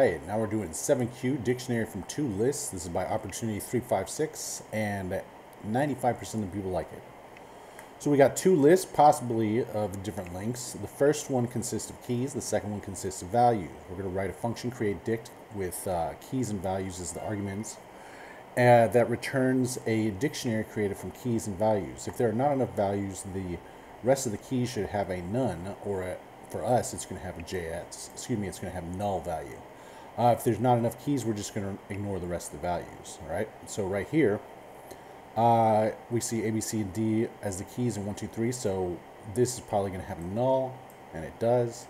right, now we're doing 7 kyu dictionary from two lists. This is by Opportunity 356, and 95% of people like it. So we got two lists, possibly of different lengths. The first one consists of keys. The second one consists of values. We're going to write a function create dict with uh, keys and values as the arguments uh, that returns a dictionary created from keys and values. If there are not enough values, the rest of the keys should have a none or a for us, it's going to have a JS. Excuse me, it's going to have null value. Uh, if there's not enough keys, we're just going to ignore the rest of the values. All right. So right here, uh, we see A, B, C, and D as the keys in one, two, three. So this is probably going to have a null, and it does.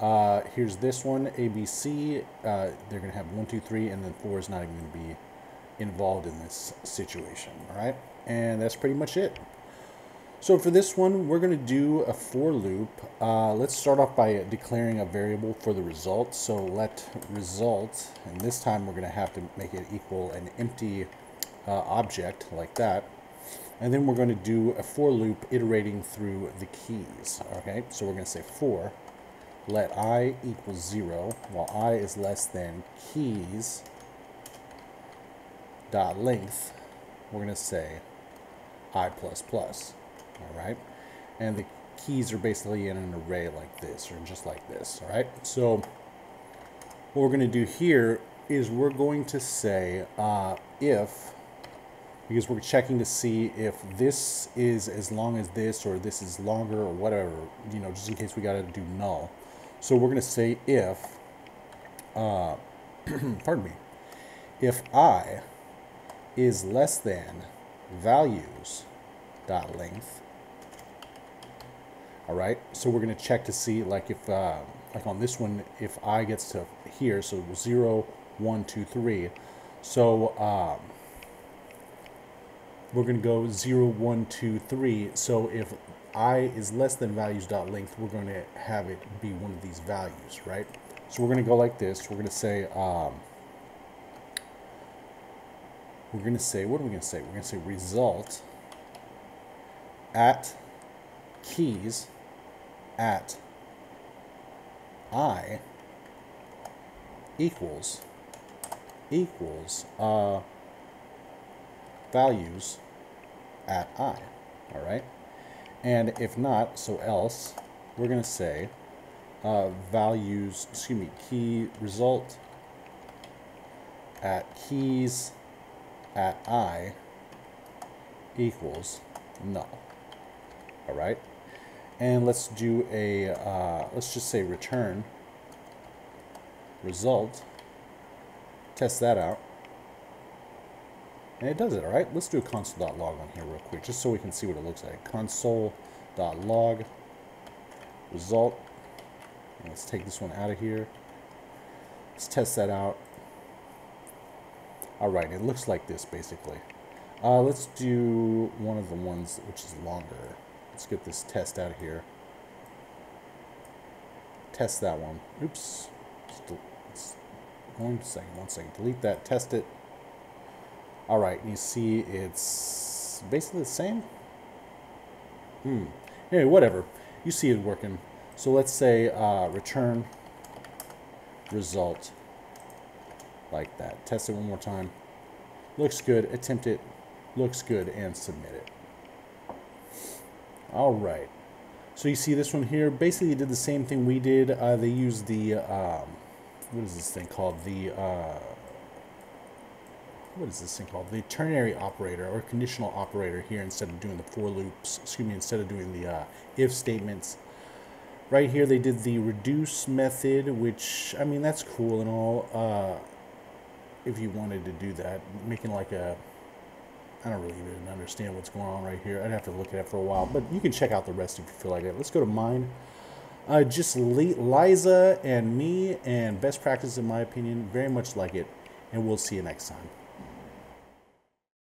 Uh, here's this one, A, B, C. Uh, they're going to have one, two, three, and then four is not even going to be involved in this situation. All right. And that's pretty much it. So for this one, we're going to do a for loop. Uh, let's start off by declaring a variable for the result. So let result, and this time we're going to have to make it equal an empty uh, object like that. And then we're going to do a for loop iterating through the keys. Okay, so we're going to say for let i equal 0 while i is less than keys dot length. We're going to say i plus plus all right? And the keys are basically in an array like this, or just like this, all right? So what we're going to do here is we're going to say uh, if, because we're checking to see if this is as long as this, or this is longer, or whatever, you know, just in case we got to do null. So we're going to say if, uh, pardon me, if i is less than values dot length all right, so we're going to check to see like if, uh, like on this one, if I gets to here, so 0, 1, 2, 3. So um, we're going to go 0, 1, 2, 3. So if i is less than values dot length, we're going to have it be one of these values, right? So we're going to go like this. We're going to say, um, we're going to say, what are we going to say? We're going to say result at keys at i equals equals uh, values at i, all right? And if not, so else, we're going to say uh, values, excuse me, key result at keys at i equals null, all right? And let's do a, uh, let's just say return result. Test that out. And it does it, all right? Let's do a console.log on here real quick, just so we can see what it looks like. Console.log result. And let's take this one out of here. Let's test that out. All right, it looks like this basically. Uh, let's do one of the ones which is longer. Let's get this test out of here. Test that one. Oops. One second, one second. Delete that, test it. All right, you see it's basically the same. Hmm. Anyway, whatever. You see it working. So let's say uh, return result like that. Test it one more time. Looks good. Attempt it. Looks good. And submit it. All right. So you see this one here, basically did the same thing we did. Uh, they used the, um, what is this thing called? The, uh, what is this thing called? The ternary operator or conditional operator here instead of doing the for loops, excuse me, instead of doing the uh, if statements. Right here they did the reduce method, which, I mean, that's cool and all, uh, if you wanted to do that, making like a I don't really even understand what's going on right here. I'd have to look at it for a while, but you can check out the rest if you feel like it. Let's go to mine. Uh, just Liza and me and best practice in my opinion, very much like it, and we'll see you next time.